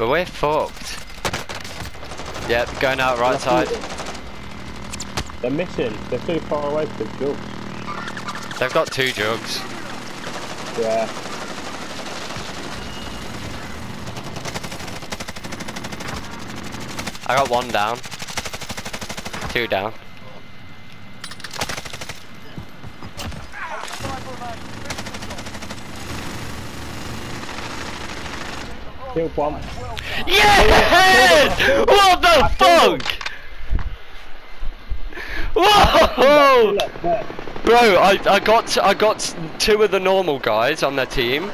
But we're fucked. Yep, going out right side. They're missing. They're too far away for the jugs. They've got two jugs. Yeah. I got one down. Two down. Killed one. Yes! What the fuck? Whoa! Bro, I, I got I got two of the normal guys on their team.